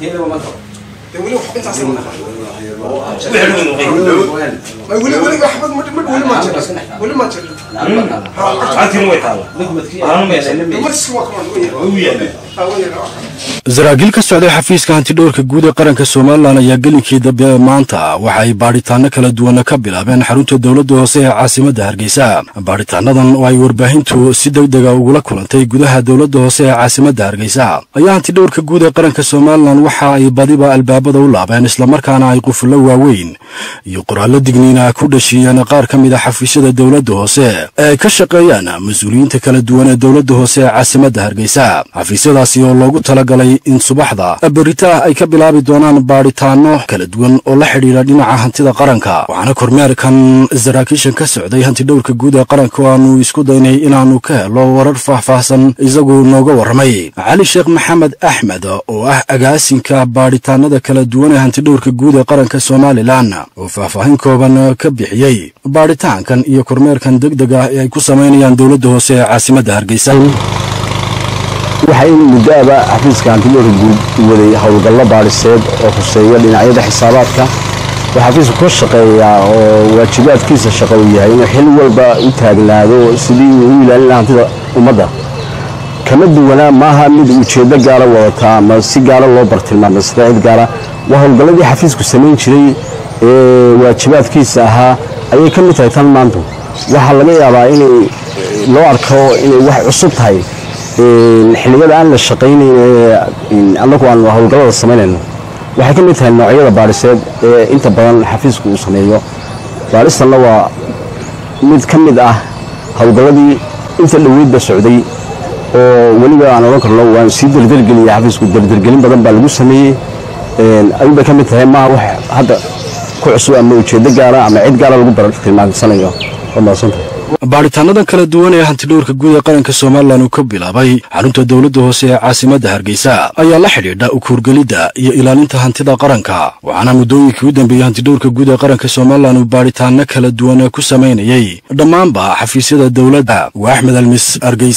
ديالي روح هو maanta la qabtay inteedaba ma qabo saraakiil ka socday xafiiska hantidhowrka guud ee qaranka somalilan ayaa gelinkii dambe maanta waxa ay baadhitaano kala duwana ka bilaabeen xarunta dowladda hoose ee caasimadda hargeysa. Baadhitaanadan oo ay warbaahintu si degdega ugula kulantay gudaha dowladda hoose ee caasimadda hargeysa. Ayaa hantidhowrka guud ee qaranka somalilan waxa ay badiba albaabada u laabeen islamarkaana ay qufullo waaweyn. Iyo qoraallo digniina ku dhashiiyeen qaar ka mid a xafiisyada dowladda hoose ee ka shaqeeyaan mas'uuliyiinta kala duwan ee dowladda hoose ee caasimadda hargeysa. Xafiisyadaasi oo loogu talagalay in subaxda beritaah ay ka bilaabi doonaan baadhitaano kala duwan oo la xidhiidha dhinaca hantida qaranka. Waxaana kormeerkan saraakiishan ka socday hantidhowrka guud ee qaranka oo aanu isku daynay inaannu ka helo warar faahfaahsan isagu nooga warramay. Cali sheekh maxamed axmed oo ah agaasinka baadhitaanada kala duwan ee hantidhowrka guud ee qaranka somalilan oo faahfaahin kooban ka bixiyey baadhitaankan iyo kormeerkan deg deg ah ee ay ku samaynayaan dowladda hoose ee caasimadda hargeysa. Waxaa in muddoaba xafiiska hantidhowrka guud waday howlgallo baadhiseed oo khuseeya dhinacyada xisaabaadka. Waa xafiisku ka shaqeeyaa oo waajibaadkiisa shaqo uu yahay inuu xil walba u taagnaado sidii uu u ilaalin hantida ummadda kama duwanaa maaha mid ujeeddo gaara wadataa ama si gaara loo bartilmaamay sida cid waa howlgalladii xafiisku samayn jiray ee waajibaadkiisa ahaa ayay ka mid tahay tan maantu waxaa laga yaabaa inay loo arko inay wax cusub tahay xilliyada aan la shaqaynayn ee annagu aanu howlgallada samaynayno waxay ka mid tahay noocyada baadhiseed ee inta badan xafiisku uu sameeyo. Baadhistanna waa mid ka mid ah howlgalladii inta dhoweydba socday oo weliba aan odhan karno waan sii derdergeliyay xafiisku derdergelin badan baa lagu sameeyey. Ayuunbay ka mid tahay maaha wax hadda ku cusub ama ujeeddo gaara ama cid gaara lagu bartilmaamsanayo waa mahadsantahay baadhitaanadan kala duwan ee hantidhowrka guud ee qaranka somalilan uu ka bilaabay xarunta dowladda hoose ee caasimadda hargeysa ayaa la xidhiidha ukuurgelidda iyo ilaalinta hantida qaranka. Waxaana muddooyinkii u dambeeyey hantidhowrka guud ee qaranka somalilan uu baadhitaano kala duwan ku samaynayey dhammaanba xafiisyada dowladda. Waa axmed almis hargeysa